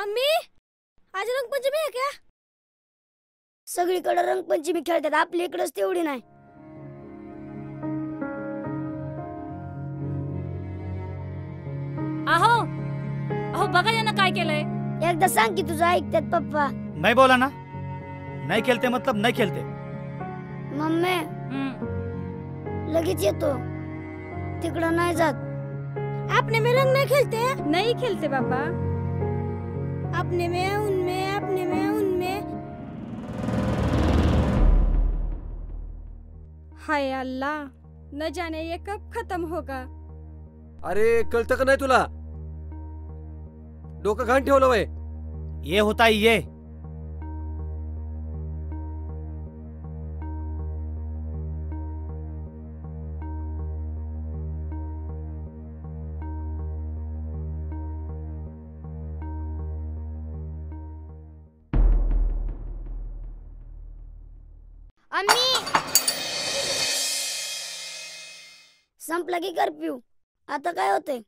आम्ही? आज रंगपंचमी आहे का? सगळीकडे रंगपंचमी खेळतात आपल्या इकडंच तेवढी नाही. अहो अहो बघा यानं काय केलंय. एकदा सांग की तुझं ऐकतात पप्पा. नहीं बोला ना. नहीं खेलते मतलब नहीं खेलते मम्मी हम्म. लगेच येतो. तिकडं नाही जात. अपने में रंग नहीं खेलते नाही खेलते बाबा. अपने में उनमें अपने में उनमें। हाय अल्लाह न जाने ये कब खत्म होगा। अरे कल तक नहीं तुला। डोकं घाण ठेवलं वय ये होता है ये। आम्ही संपला की कर्फ्यू आता काय होतंय?